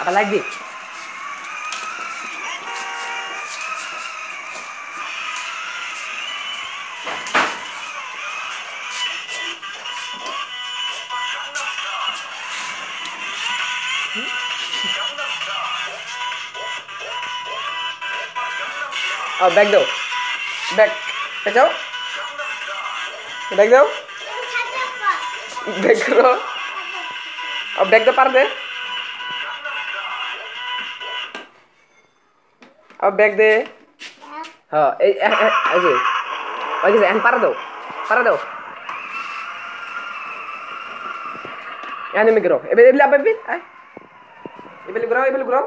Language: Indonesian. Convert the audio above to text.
apa lagi Oh, back daw. Back. Back? Back daw? Back daw? Oh, back daw parte? Oh, bag দে হ্যাঁ এই যে ওই যে এখন পারা দাও পারা দাও يعني مجراه ابل ابل ابل ابل ابل جراو ابل جراو